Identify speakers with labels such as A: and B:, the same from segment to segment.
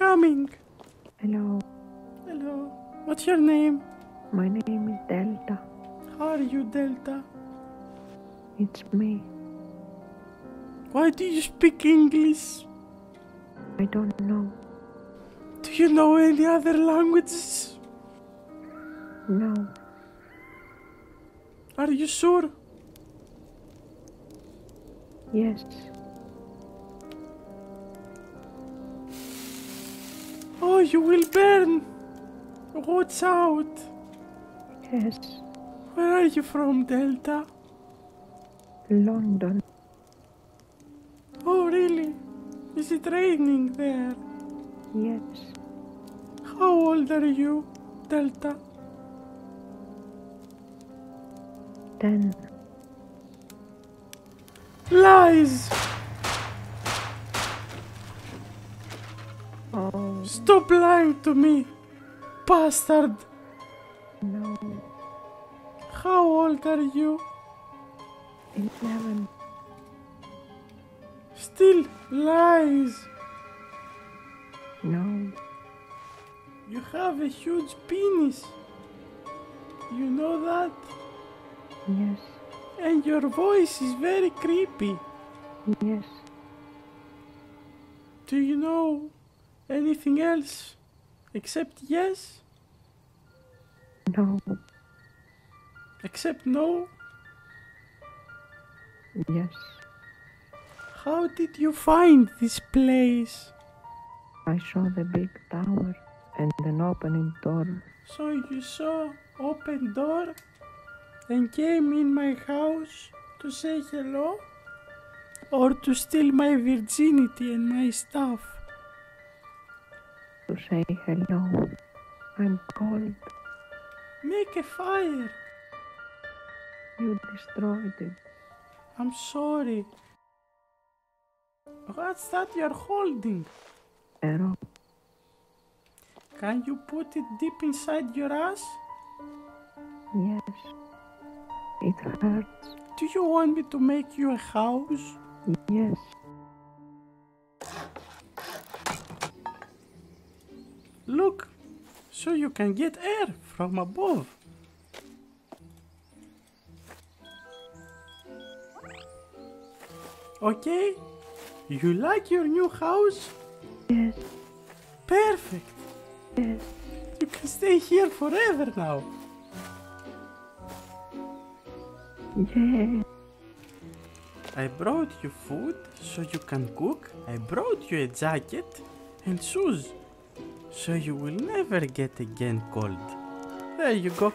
A: coming.
B: Hello,
A: Hello. What's your name?
B: my name is Delta.
A: How are you, Delta?
B: It's me.
A: Why do you speak English?
B: I don't know.
A: Do you know any other languages?
B: No,
A: Are you sure?
B: yes,
A: you will burn. Watch out.
B: yes,
A: Where are you from, Delta?
B: London.
A: Oh, really? Is it raining there?
B: Yes,
A: How old are you, Delta?
B: ten.
A: Lies!
B: Oh,
A: Stop lying to me, bastard!
B: no,
A: How old are you?
B: eleven.
A: Still lies!
B: No,
A: You have a huge penis. You know that?
B: yes,
A: And your voice is very creepy.
B: yes,
A: Do you know anything else except yes?
B: no,
A: Except no?
B: yes.
A: How did you find this place?
B: I saw the big tower and an opening door.
A: So you saw open door and came in my house to say hello? Or to steal my virginity and my stuff?
B: To say hello. I'm cold.
A: Make a fire.
B: You destroyed it.
A: I'm sorry. What's that you're holding?
B: Arrow.
A: Can you put it deep inside your ass?
B: Yes. It hurts.
A: Do you want me to make you a house?
B: Yes.
A: Look, so you can get air from above. Okay? You like your new house?
B: Yes.
A: Perfect.
B: Yes.
A: You can stay here forever now.
B: Yes.
A: I brought you food so you can cook. I brought you a jacket and shoes so you will never get again cold. There you go.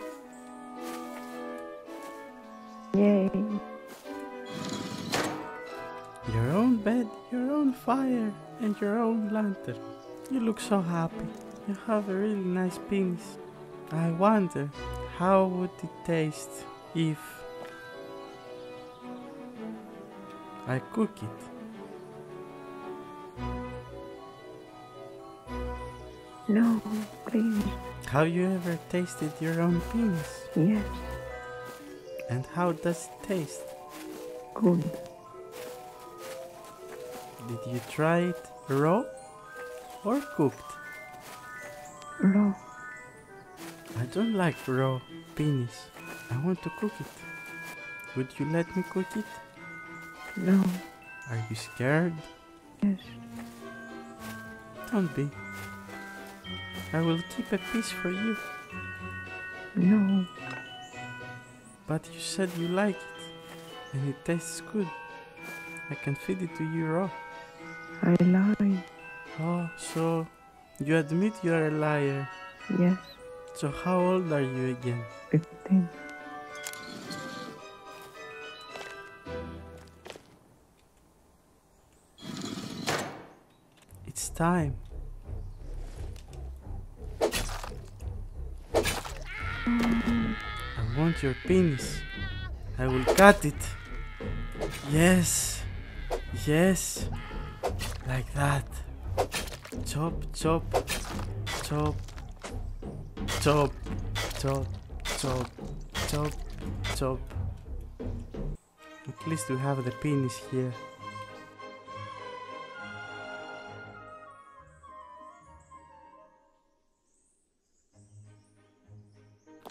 B: Yay.
A: Your own bed, your own fire, and your own lantern. You look so happy. You have a really nice penis. I wonder how would it taste if I cook it.
B: No, please.
A: Have you ever tasted your own penis?
B: Yes.
A: And how does it taste?
B: Good.
A: Did you try it raw or cooked?
B: Raw.
A: I don't like raw penis. I want to cook it. Would you let me cook it?
B: No.
A: Are you scared?
B: Yes.
A: Don't be. I will keep a piece for you.
B: No.
A: But you said you like it and it tastes good. I can feed it to you raw.
B: I lied.
A: Oh, so you admit you're a liar.
B: Yes.
A: So how old are you again?
B: Fifteen.
A: It's time. your penis. I will cut it. Yes. Yes. Like that. Chop, chop, chop, chop, chop, chop, chop, chop. At least we have the penis here.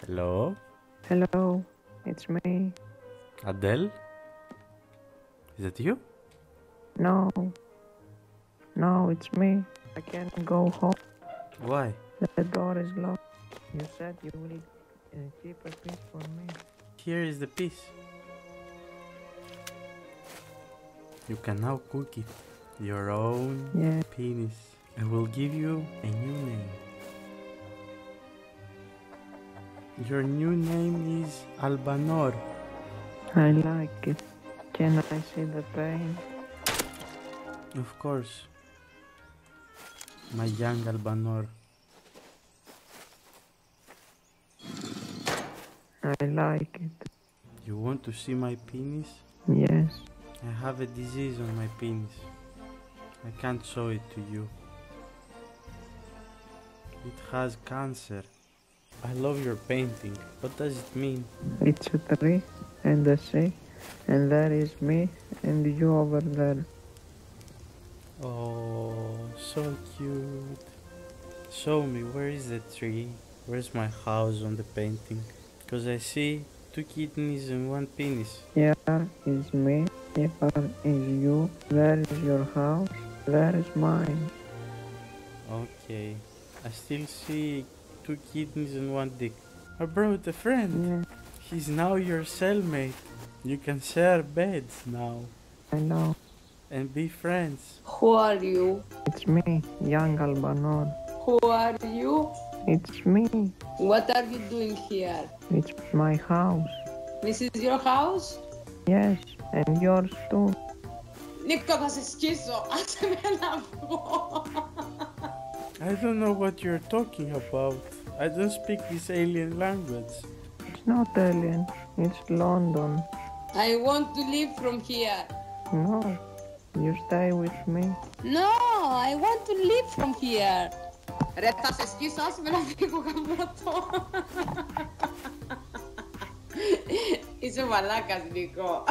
A: Hello?
B: Hello, it's me.
A: Adele? Is that you?
B: No. No, it's me. I can't go home.
A: Why?
B: The door is locked. You said you will uh, keep a piece for me.
A: Here is the piece. You can now cook it. Your own
B: Yeah,
A: penis. I will give you a new name. Your new name is Albanor.
B: I like it. Can I see the pain?
A: Of course. My young Albanor.
B: I like it.
A: You want to see my penis?
B: Yes.
A: I have a disease on my penis. I can't show it to you. It has cancer. I love your painting. What does it mean?
B: It's a tree and a sea, and there is me and you over there.
A: Oh, so cute. Show me, where is the tree? Where's my house on the painting? Because I see two kidneys and one penis.
B: Here is me, here is you, there is your house, there is mine.
A: Okay. I still see two kidneys and one dick. I brought a friend.
B: Yeah.
A: He's now your cellmate. You can share beds now.
B: I know.
A: And be friends.
C: Who are you?
B: It's me, young Albanor.
C: Who are you?
B: It's me.
C: What are you doing here?
B: It's my house.
C: This is your house?
B: Yes, and yours too.
C: Νίκο, θα σε σκίσω. Άσε με να.
A: I don't know what you're talking about. I don't speak this alien language.
B: It's not alien. It's London.
C: I want to leave from here.
B: No, you stay with me.
C: No, I want to leave from here. Ρε, θα σε σκίσω, άσε με να φύγω γαμώτο. Είσαι μαλάκας, Νίκο.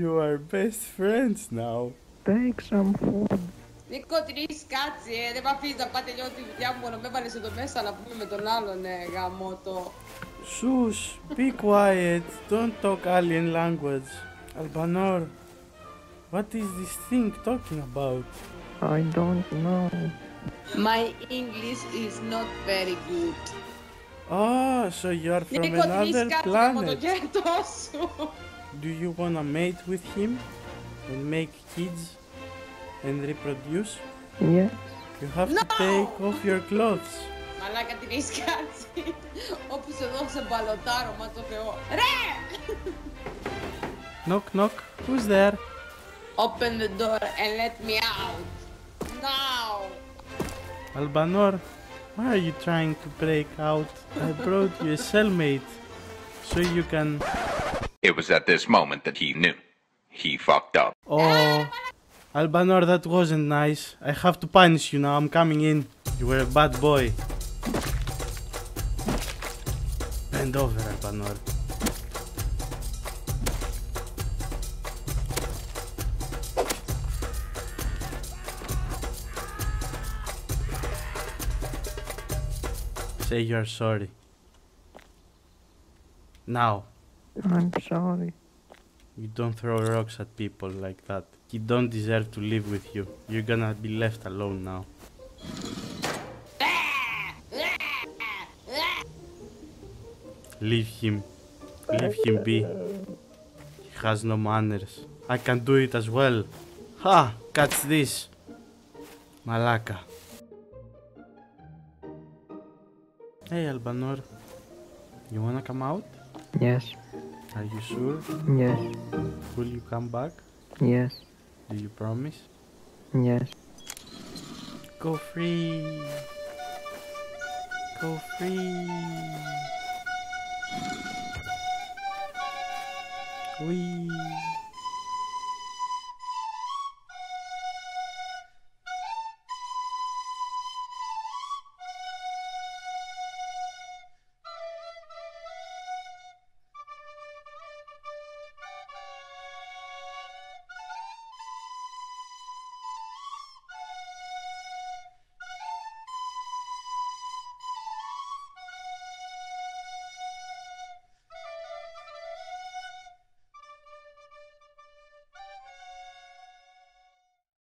A: You are best friends now.
B: Take some food.
C: Νίκο, την έχεις κάτσει, ε. Δεν με αφήνεις να πάτε τελειώνω τη δουλειά μου, μόνο με έβαλες εδώ μέσα, αλλά πούμε με τον άλλον, ε, γαμώτο.
A: Shush, be quiet. Don't talk alien language. Albanor, what is this thing talking about?
B: I don't know.
C: My English is not very good.
A: Oh, so you are from
C: Νίκο, την έχεις
A: another
C: κάτσει από το
A: planet.
C: γέτο σου.
A: Do you wanna mate with him and make kids and reproduce?
B: Yes,
A: You have to
C: No!
A: take off your clothes.
C: Μαλάκα την έχεις κάτσει. Όπου σε δω σε μπαλοτάρω, μα το Θεό. Ρε!
A: Knock, knock. Who's there?
C: Open the door and let me out. Now!
A: Albanor, why are you trying to break out? I brought you a cellmate so you can.
D: it was at this moment that he knew. He fucked up.
A: Oh, Albanor, that wasn't nice. I have to punish you now. I'm coming in. You were a bad boy. Bend over, Albanor. Say you're sorry. Now.
B: I'm sorry.
A: You don't throw rocks at people like that. He don't deserve to live with you. You're gonna be left alone now. Leave him. Leave him be. He has no manners. I can do it as well. Ha! Catch this. Malaka. Hey Albanor. You wanna come out?
B: Yes,
A: Are you sure?
B: yes,
A: Will you come back?
B: yes,
A: Do you promise?
B: yes.
A: Go free. Go free. Wee.